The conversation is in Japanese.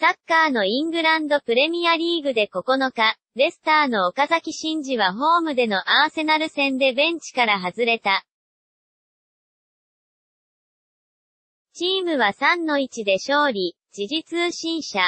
サッカーのイングランドプレミアリーグで9日、レスターの岡崎慎司はホームでのアーセナル戦でベンチから外れた。チームは3の1で勝利、時事通信社。